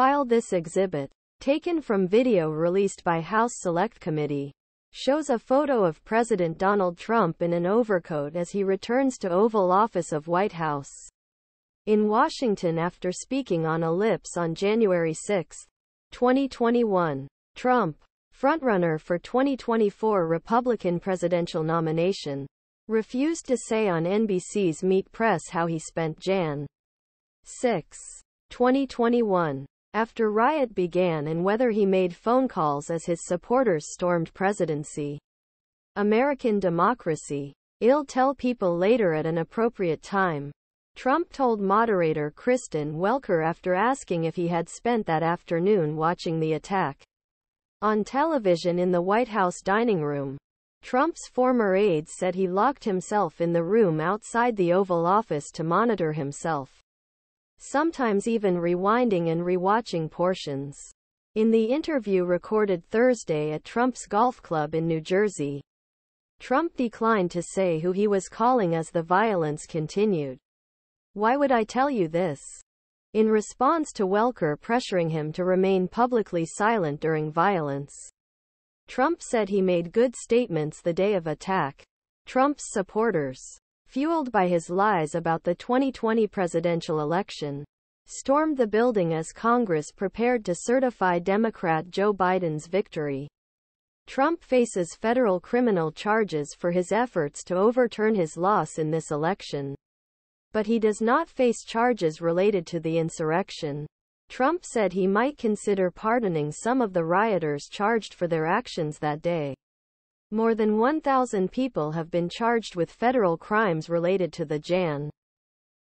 File This exhibit, taken from video released by House Select Committee, shows a photo of President Donald Trump in an overcoat as he returns to Oval Office of White House in Washington after speaking on Ellipse on January 6, 2021. Trump, frontrunner for 2024 Republican presidential nomination, refused to say on NBC's Meet Press how he spent Jan. 6, 2021, after riot began and whether he made phone calls as his supporters stormed presidency. American democracy. I'll tell people later at an appropriate time. Trump told moderator Kristen Welker after asking if he had spent that afternoon watching the attack. On television in the White House dining room, Trump's former aides said he locked himself in the room outside the Oval Office to monitor himself sometimes even rewinding and rewatching portions. In the interview recorded Thursday at Trump's golf club in New Jersey, Trump declined to say who he was calling as the violence continued. Why would I tell you this? In response to Welker pressuring him to remain publicly silent during violence, Trump said he made good statements the day of attack. Trump's supporters fueled by his lies about the 2020 presidential election, stormed the building as Congress prepared to certify Democrat Joe Biden's victory. Trump faces federal criminal charges for his efforts to overturn his loss in this election. But he does not face charges related to the insurrection. Trump said he might consider pardoning some of the rioters charged for their actions that day. More than 1,000 people have been charged with federal crimes related to the Jan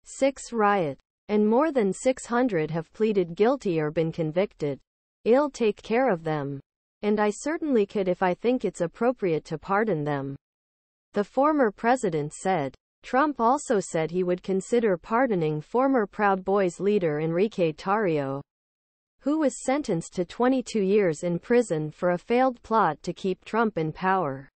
6 riot, and more than 600 have pleaded guilty or been convicted. I'll take care of them. And I certainly could if I think it's appropriate to pardon them. The former president said. Trump also said he would consider pardoning former Proud Boys leader Enrique Tarrio, who was sentenced to 22 years in prison for a failed plot to keep Trump in power.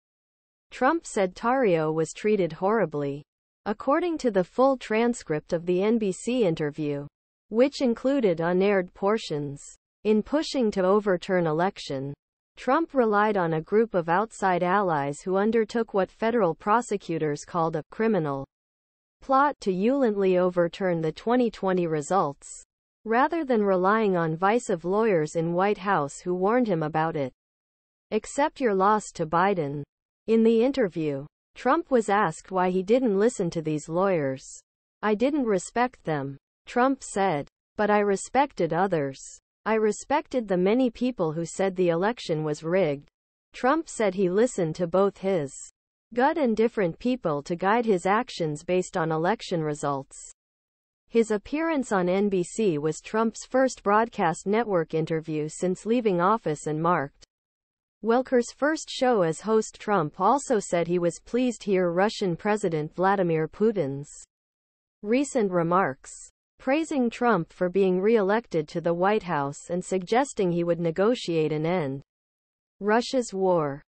Trump said Tarrio was treated horribly. According to the full transcript of the NBC interview, which included unaired portions, in pushing to overturn election, Trump relied on a group of outside allies who undertook what federal prosecutors called a criminal plot to ultimately overturn the 2020 results rather than relying on vice of lawyers in White House who warned him about it. Accept your loss to Biden. In the interview, Trump was asked why he didn't listen to these lawyers. I didn't respect them, Trump said, but I respected others. I respected the many people who said the election was rigged. Trump said he listened to both his gut and different people to guide his actions based on election results. His appearance on NBC was Trump's first broadcast network interview since leaving office and marked Welker's first show as host. Trump also said he was pleased to hear Russian President Vladimir Putin's recent remarks, praising Trump for being re-elected to the White House and suggesting he would negotiate an end Russia's war